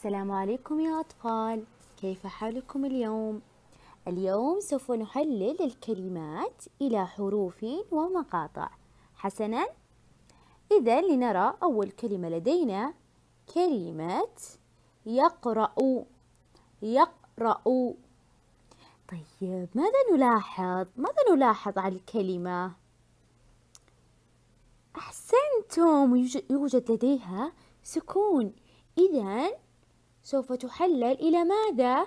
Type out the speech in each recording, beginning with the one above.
السلام عليكم يا أطفال. كيف حالكم اليوم؟ اليوم سوف نحلل الكلمات إلى حروف ومقاطع. حسنا. إذا لنرى أول كلمة لدينا. كلمة يقرأ. يقرأ. طيب ماذا نلاحظ؟ ماذا نلاحظ على الكلمة؟ أحسنتم. يوجد لديها سكون. إذا سوف تحلل إلى ماذا؟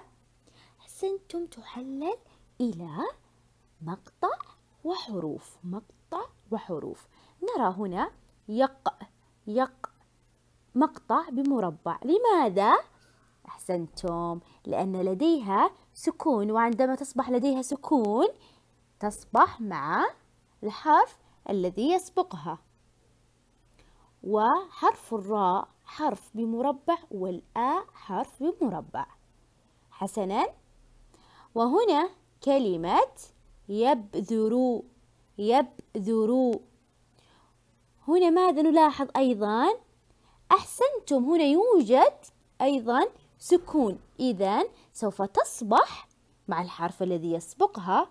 أحسنتم تحلل إلى مقطع وحروف مقطع وحروف نرى هنا يق يق مقطع بمربع لماذا؟ أحسنتم لأن لديها سكون وعندما تصبح لديها سكون تصبح مع الحرف الذي يسبقها وحرف الراء حرف بمربع والآ حرف بمربع. حسنا. وهنا كلمة يبذر يبذر هنا ماذا نلاحظ أيضا؟ أحسنتم. هنا يوجد أيضا سكون. إذا سوف تصبح مع الحرف الذي يسبقها.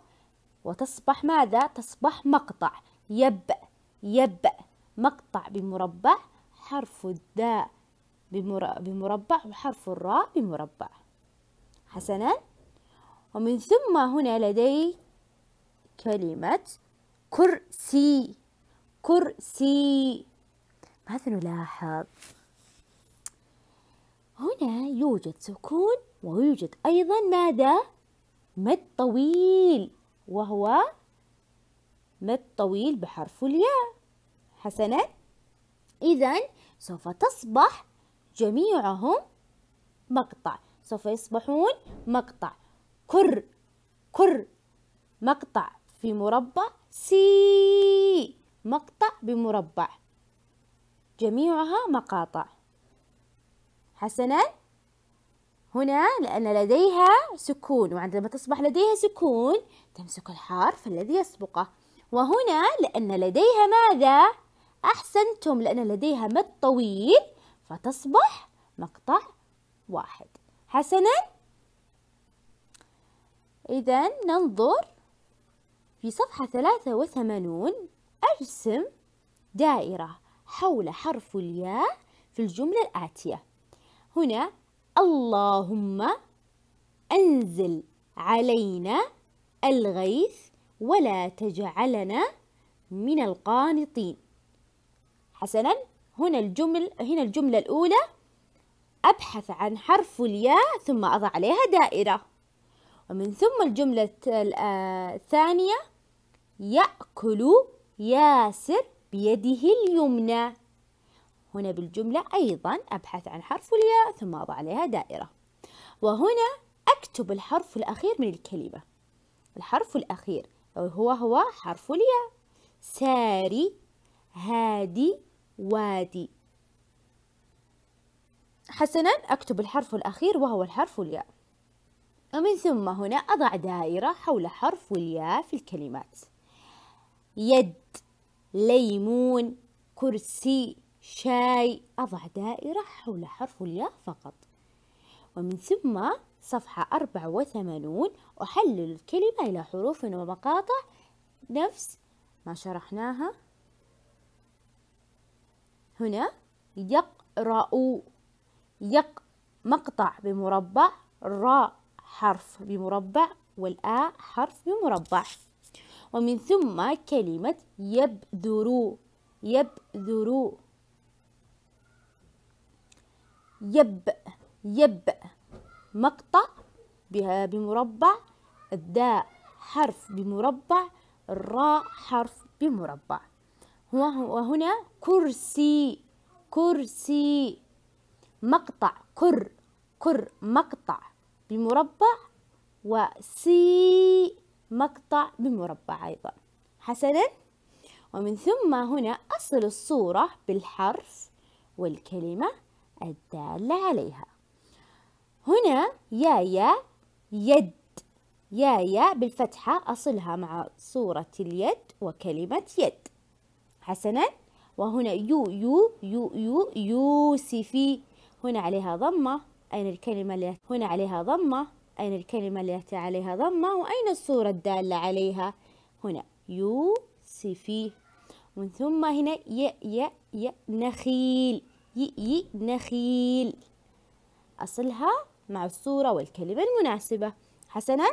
وتصبح ماذا؟ تصبح مقطع. يب يب. مقطع بمربع. حرف الداء بمربع وحرف الراء بمربع. حسنا؟ ومن ثم هنا لدي كلمة كرسي. كرسي. ماذا نلاحظ؟ هنا يوجد سكون ويوجد أيضا ماذا؟ مد طويل وهو مد طويل بحرف الياء. حسنا؟ إذا سوف تصبح جميعهم مقطع. سوف يصبحون مقطع. كر كر مقطع في مربع سي مقطع بمربع. جميعها مقاطع. حسنا؟ هنا لأن لديها سكون. وعندما تصبح لديها سكون تمسك الحرف الذي يسبقه. وهنا لأن لديها ماذا؟ أحسنتم لأن لديها مد طويل فتصبح مقطع واحد. حسنا؟ إذا ننظر في صفحة ثلاثة وثمانون أرسم دائرة حول حرف الياء في الجملة الآتية. هنا اللهم أنزل علينا الغيث ولا تجعلنا من القانطين. حسنا. هنا الجمل هنا الجملة الأولى. أبحث عن حرف الياء ثم أضع عليها دائرة. ومن ثم الجملة الثانية. يأكل ياسر بيده اليمنى. هنا بالجملة أيضا أبحث عن حرف الياء ثم أضع عليها دائرة. وهنا أكتب الحرف الأخير من الكلمة. الحرف الأخير هو هو حرف الياء. ساري هادي وادي. حسنا أكتب الحرف الأخير وهو الحرف الياء. ومن ثم هنا أضع دائرة حول حرف الياء في الكلمات. يد ليمون كرسي شاي. أضع دائرة حول حرف الياء فقط. ومن ثم صفحة 84 أحلل الكلمة إلى حروف ومقاطع. نفس ما شرحناها. هنا يقرأ يق مقطع بمربع راء حرف بمربع والآ حرف بمربع. ومن ثم كلمة يبذر يبذر. يب يب مقطع بها بمربع الداء حرف بمربع الراء حرف بمربع. وهنا كرسي. كرسي. مقطع. كر. كر. مقطع بمربع وسي مقطع بمربع أيضا. حسنا. ومن ثم هنا أصل الصورة بالحرف والكلمة الدالة عليها. هنا يا يا يد. يا يا بالفتحة أصلها مع صورة اليد وكلمة يد. حسنا وهنا يو يو يو يو يوسفي هنا عليها ضمة. أين الكلمة التي هنا عليها ضمة. أين الكلمة التي عليها ضمة. وأين الصورة الدالة عليها؟ هنا يوسفي ومن ثم هنا ي ي ي نخيل. ي ي نخيل. أصلها مع الصورة والكلمة المناسبة. حسنا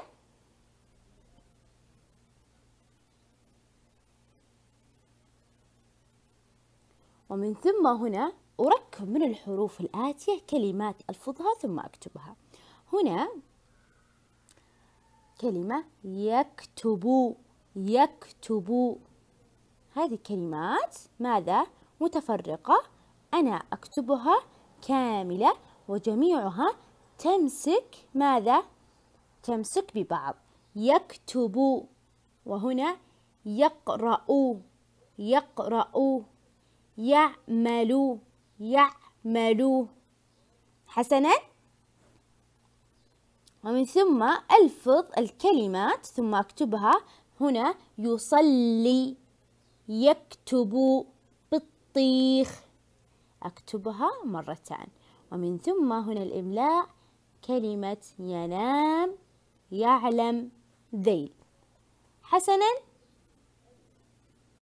ومن ثم هنا أركب من الحروف الآتية كلمات ألفظها ثم أكتبها. هنا كلمة يكتب يكتب. هذه كلمات ماذا؟ متفرقة. أنا أكتبها كاملة وجميعها تمسك ماذا؟ تمسك ببعض. يكتب. وهنا يقرأ يقرأ. يعمل يعمل حسنا. ومن ثم ألفظ الكلمات ثم أكتبها. هنا يصلي يكتب بالطيخ. أكتبها مرتان. ومن ثم هنا الإملاء كلمة ينام يعلم ذيل. حسنا.